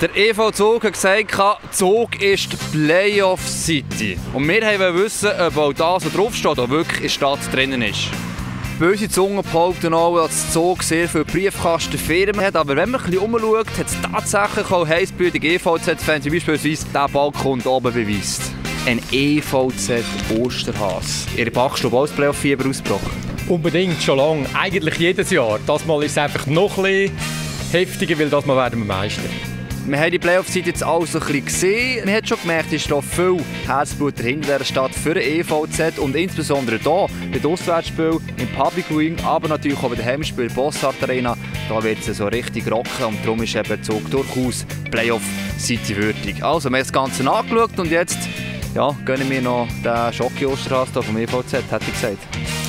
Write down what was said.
Der EV Zug hat gesagt, Zug ist die Playoff City. Und wir wollen wissen, ob auch das, was draufsteht, auch wirklich in der Stadt drinnen ist. Böse Zungen behaupten auch, dass Zug sehr viele Briefkastenfirmen hat. Aber wenn man ein bisschen umschaut, hat es tatsächlich auch heissbütige EVZ-Fans, wie beispielsweise der Balkon oben beweist. Ein EVZ Osterhas. Ihre Bachstube auch das Playoff-Fieber ausgebrochen? Unbedingt, schon lange. Eigentlich jedes Jahr. Das Mal ist es einfach noch ein bisschen heftiger, weil das Mal werden wir Meister. Wir haben die Playoff-Zeit jetzt alles ein bisschen gesehen. Man hat schon gemerkt, es ist noch viel Herzblut hinter der Stadt für den EVZ und insbesondere hier bei den Auswärtsspielen im Public Viewing, aber natürlich auch bei den Heimspielen Bossart Arena. Da wird es so richtig rocken und darum ist eben Zug durchaus Playoff-City würdig. Also, wir haben das Ganze angeschaut und jetzt ja, gönnen wir noch den Schocki-Osterhass vom EVZ, hätte ich gesagt.